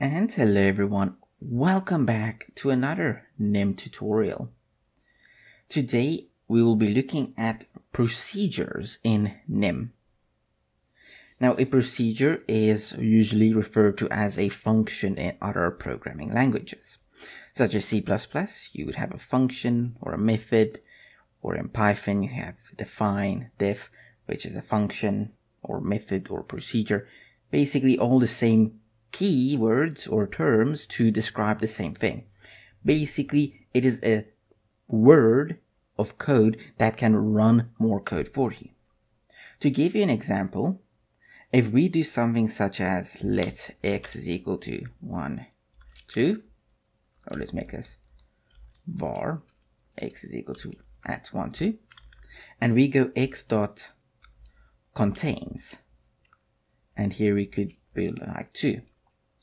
And hello everyone, welcome back to another NIM tutorial. Today we will be looking at procedures in NIM. Now a procedure is usually referred to as a function in other programming languages. Such as C++, you would have a function or a method, or in Python you have define, def, which is a function or method or procedure, basically all the same keywords or terms to describe the same thing. Basically, it is a word of code that can run more code for you. To give you an example, if we do something such as let x is equal to 1, 2, or let's make us var x is equal to at 1, 2, and we go x dot contains, and here we could build like 2.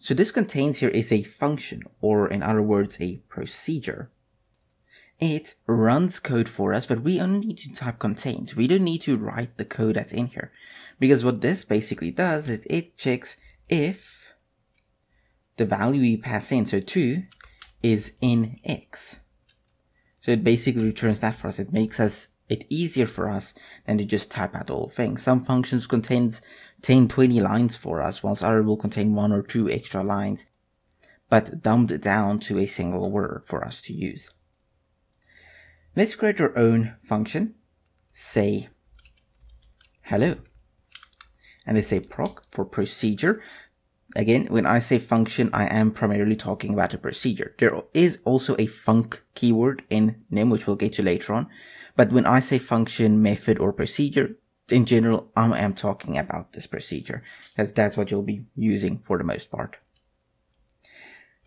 So this contains here is a function, or in other words, a procedure. It runs code for us, but we only need to type contains. We don't need to write the code that's in here. Because what this basically does is it checks if the value we pass in, so 2, is in x. So it basically returns that for us. It makes us it easier for us than to just type out the whole thing. Some functions contains contain 20 lines for us, whilst other will contain one or two extra lines, but dumbed down to a single word for us to use. Let's create our own function. Say hello. And let's say proc for procedure. Again, when I say function, I am primarily talking about a procedure. There is also a func keyword in NIM, which we'll get to later on. But when I say function, method, or procedure, in general, I am talking about this procedure because that's what you'll be using for the most part.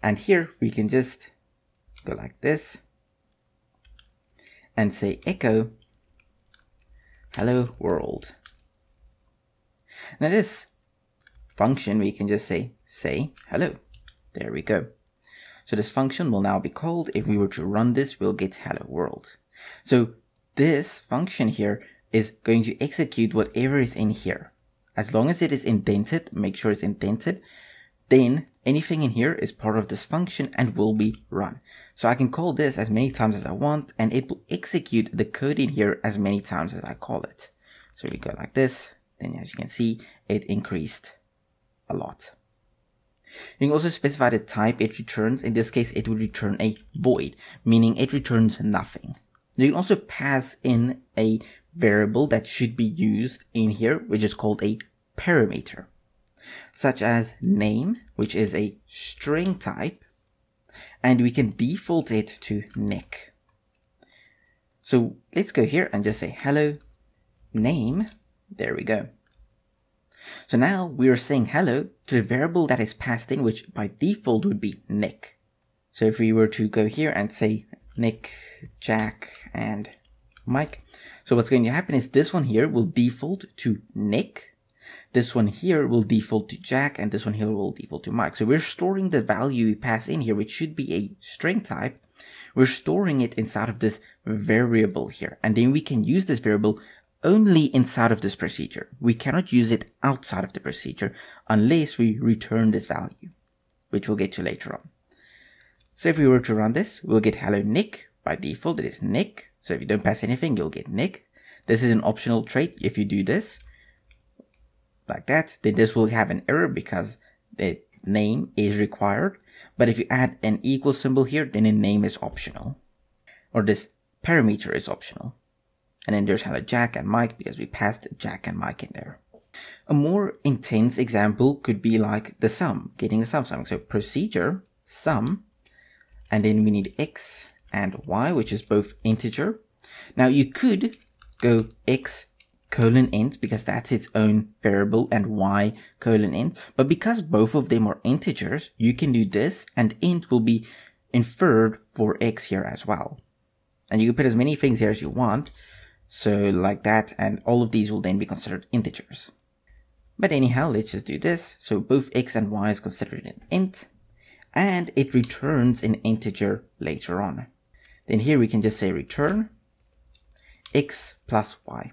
And here we can just go like this and say echo hello world. Now this function we can just say say hello. There we go. So this function will now be called. If we were to run this, we'll get hello world. So this function here is going to execute whatever is in here. As long as it is indented, make sure it's indented, then anything in here is part of this function and will be run. So I can call this as many times as I want and it will execute the code in here as many times as I call it. So we go like this, then as you can see, it increased a lot. You can also specify the type it returns. In this case, it would return a void, meaning it returns nothing. You can also pass in a variable that should be used in here, which is called a parameter, such as name, which is a string type, and we can default it to Nick. So let's go here and just say hello name. There we go. So now we are saying hello to the variable that is passed in, which by default would be Nick. So if we were to go here and say Nick, Jack, and Mike, so what's going to happen is this one here will default to Nick. This one here will default to Jack and this one here will default to Mike. So we're storing the value we pass in here, which should be a string type. We're storing it inside of this variable here. And then we can use this variable only inside of this procedure. We cannot use it outside of the procedure unless we return this value, which we'll get to later on. So if we were to run this, we'll get hello Nick. By default, it is Nick. So if you don't pass anything, you'll get Nick. This is an optional trait. If you do this, like that, then this will have an error because the name is required. But if you add an equal symbol here, then the name is optional. Or this parameter is optional. And then there's hello Jack and Mike because we passed Jack and Mike in there. A more intense example could be like the sum, getting a sum something. So procedure, sum, and then we need x and y, which is both integer. Now you could go x colon int because that's its own variable and y colon int. But because both of them are integers, you can do this and int will be inferred for x here as well. And you can put as many things here as you want. So like that, and all of these will then be considered integers. But anyhow, let's just do this. So both x and y is considered an int, and it returns an integer later on. Then here we can just say return x plus y.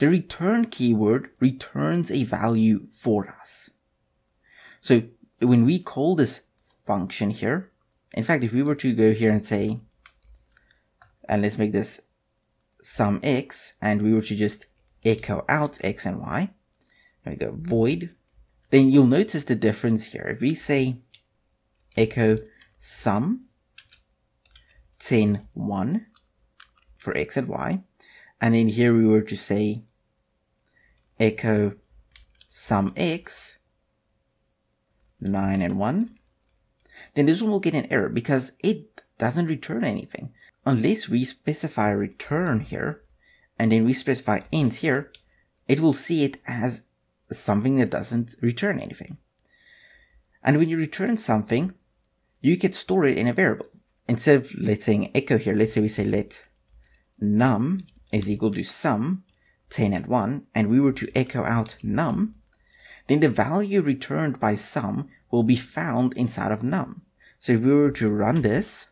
The return keyword returns a value for us. So when we call this function here, in fact, if we were to go here and say, and let's make this sum x, and we were to just echo out x and y, there we go, mm-hmm. void, then you'll notice the difference here. If we say echo sum 10, 1 for x and y, and then here we were to say echo sum x 9 and 1, then this one will get an error because it doesn't return anything. Unless we specify return here, and then we specify int here, it will see it as something that doesn't return anything. And when you return something, you can store it in a variable. Instead of let's say echo here, let's say we say let num is equal to sum 10 and 1, and we were to echo out num, then the value returned by sum will be found inside of num. So if we were to run this,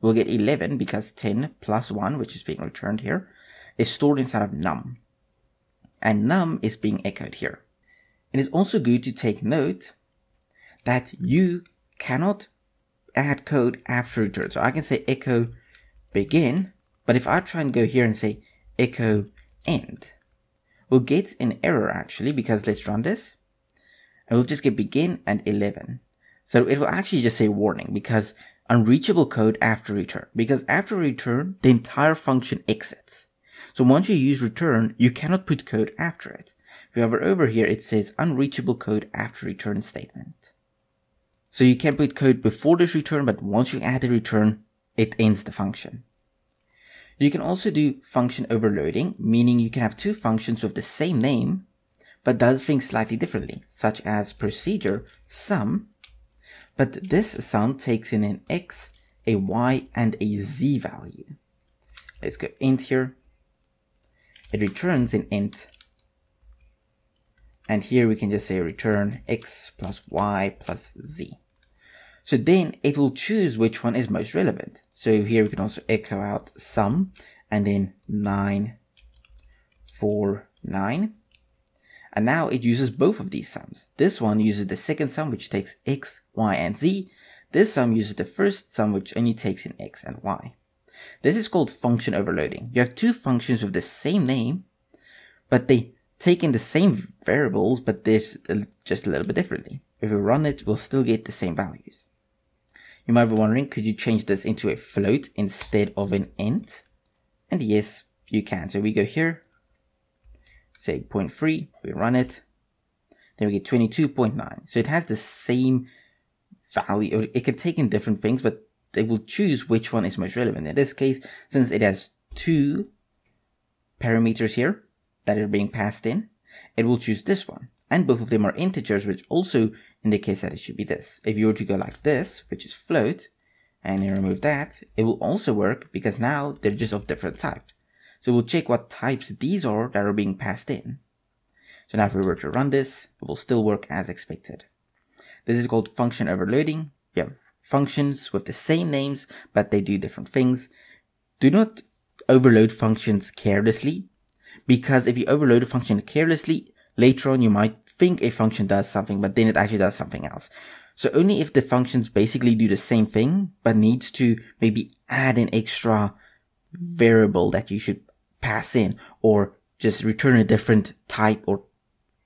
we'll get 11 because 10 plus 1, which is being returned here, is stored inside of num. And num is being echoed here. And It is also good to take note that you cannot add code after return. So I can say echo begin, but if I try and go here and say echo end, we'll get an error actually because let's run this. And we'll just get begin and 11. So it will actually just say warning because unreachable code after return. Because after return, the entire function exits. So once you use return, you cannot put code after it. However, over here, it says unreachable code after return statement. So you can put code before this return, but once you add the return, it ends the function. You can also do function overloading, meaning you can have two functions with the same name, but does things slightly differently, such as procedure sum, but this sum takes in an x, a y, and a z value. Let's go int here. It returns an int and here we can just say return x plus y plus z. So then it will choose which one is most relevant. So here we can also echo out sum and then 9, 4, 9. And now it uses both of these sums. This one uses the second sum which takes x, y, and z. This sum uses the first sum which only takes in x and y. This is called function overloading. You have two functions with the same name, but they take in the same variables, but this uh, just a little bit differently. If we run it, we'll still get the same values. You might be wondering, could you change this into a float instead of an int? And yes, you can. So we go here, say 0.3, we run it, then we get 22.9. So it has the same value. It can take in different things, but they will choose which one is most relevant. In this case, since it has two parameters here, that are being passed in, it will choose this one. And both of them are integers, which also indicates that it should be this. If you were to go like this, which is float, and you remove that, it will also work because now they're just of different type. So we'll check what types these are that are being passed in. So now if we were to run this, it will still work as expected. This is called function overloading. You have functions with the same names, but they do different things. Do not overload functions carelessly because if you overload a function carelessly, later on you might think a function does something, but then it actually does something else. So only if the functions basically do the same thing, but needs to maybe add an extra variable that you should pass in, or just return a different type or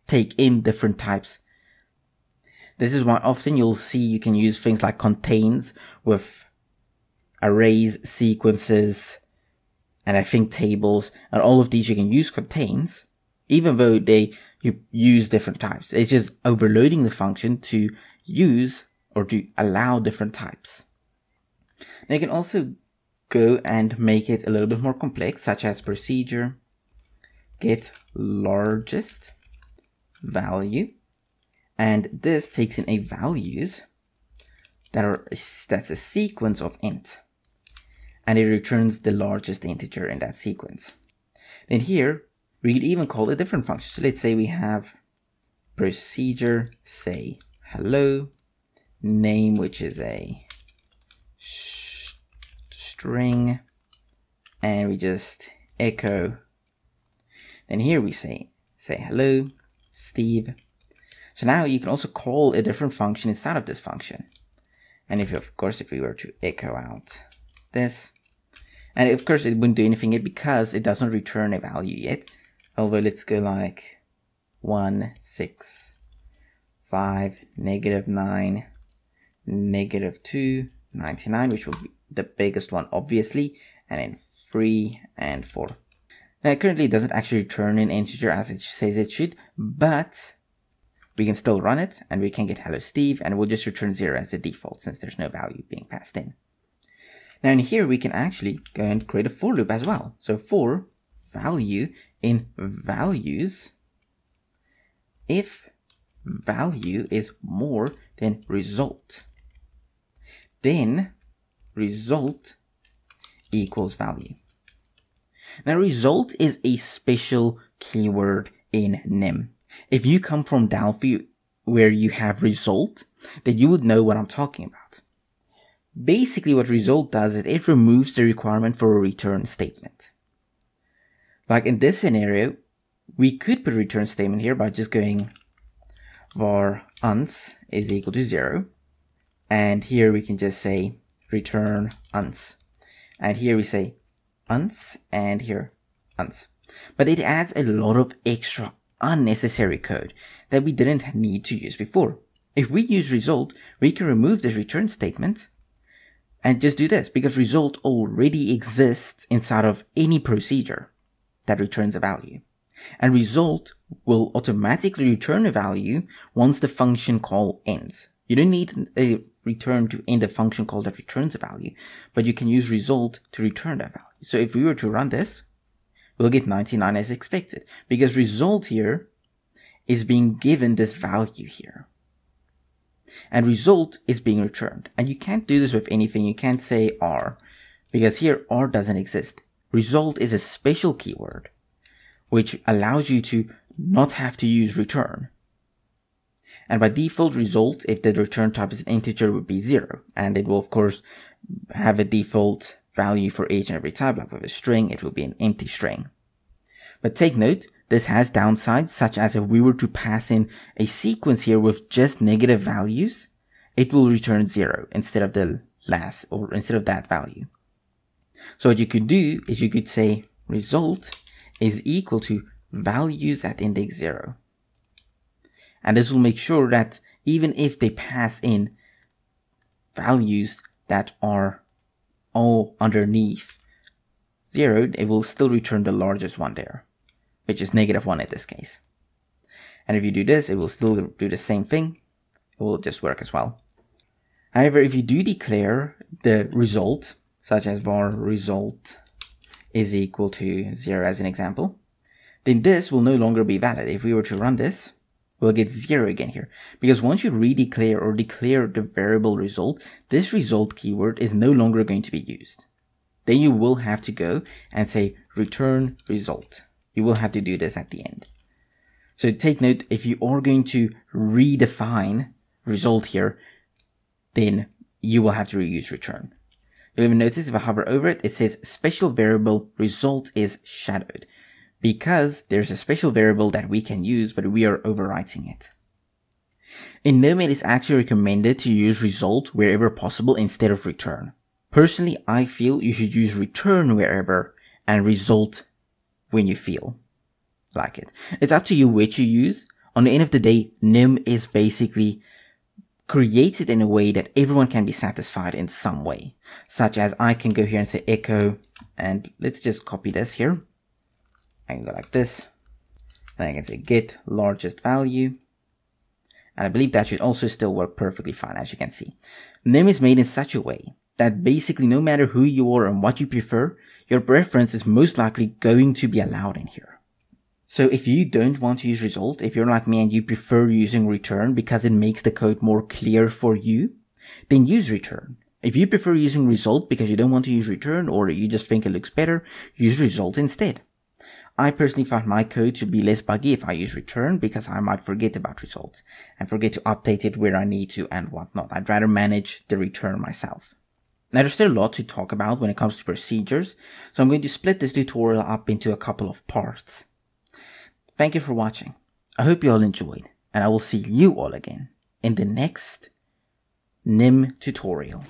take in different types. This is why often you'll see you can use things like contains with arrays, sequences, and I think tables and all of these you can use contains, even though they you use different types. It's just overloading the function to use or to allow different types. Now you can also go and make it a little bit more complex, such as procedure get largest value, and this takes in a values that are that's a sequence of int and it returns the largest integer in that sequence. Then here, we could even call a different function. So let's say we have procedure say hello, name, which is a string, and we just echo. Then here we say, say hello, Steve. So now you can also call a different function inside of this function. And if, of course, if we were to echo out this, and of course it wouldn't do anything yet because it doesn't return a value yet. Although let's go like 1, 6, 5, negative 9, negative 2, 99, which will be the biggest one obviously, and then 3 and 4. Now it currently doesn't actually return an integer as it says it should, but we can still run it and we can get hello Steve and we'll just return 0 as the default since there's no value being passed in. Now in here we can actually go and create a for loop as well. So for value in values, if value is more than result, then result equals value. Now result is a special keyword in NIM. If you come from Delphi where you have result, then you would know what I'm talking about. Basically what result does is it removes the requirement for a return statement. Like in this scenario, we could put a return statement here by just going var uns is equal to zero. And here we can just say return uns. And here we say uns and here uns. But it adds a lot of extra unnecessary code that we didn't need to use before. If we use result, we can remove this return statement and just do this because result already exists inside of any procedure that returns a value. And result will automatically return a value once the function call ends. You don't need a return to end a function call that returns a value, but you can use result to return that value. So if we were to run this, we'll get 99 as expected because result here is being given this value here and result is being returned. And you can't do this with anything. You can't say R because here R doesn't exist. Result is a special keyword which allows you to not have to use return. And by default result, if the return type is an integer would be zero. And it will of course have a default value for each and every type, like with a string, it will be an empty string. But take note, this has downsides, such as if we were to pass in a sequence here with just negative values, it will return zero instead of the last, or instead of that value. So what you could do is you could say result is equal to values at index zero. And this will make sure that even if they pass in values that are all underneath zero, it will still return the largest one there which is negative 1 in this case. And if you do this, it will still do the same thing. It will just work as well. However, if you do declare the result, such as var result is equal to 0 as an example, then this will no longer be valid. If we were to run this, we'll get 0 again here. Because once you redeclare or declare the variable result, this result keyword is no longer going to be used. Then you will have to go and say return result. You will have to do this at the end. So take note, if you are going to redefine result here, then you will have to reuse return. You'll even notice if I hover over it, it says special variable result is shadowed because there's a special variable that we can use, but we are overwriting it. In NIM, it is actually recommended to use result wherever possible instead of return. Personally, I feel you should use return wherever and result when you feel like it. It's up to you which you use. On the end of the day, NIM is basically created in a way that everyone can be satisfied in some way. Such as I can go here and say echo, and let's just copy this here. I can go like this. And I can say get largest value. And I believe that should also still work perfectly fine, as you can see. NIM is made in such a way that basically no matter who you are and what you prefer, your preference is most likely going to be allowed in here. So if you don't want to use result, if you're like me and you prefer using return because it makes the code more clear for you, then use return. If you prefer using result because you don't want to use return or you just think it looks better, use result instead. I personally find my code to be less buggy if I use return because I might forget about results and forget to update it where I need to and whatnot. I'd rather manage the return myself. Now there's still a lot to talk about when it comes to procedures, so I'm going to split this tutorial up into a couple of parts. Thank you for watching. I hope you all enjoyed, and I will see you all again in the next NIM tutorial.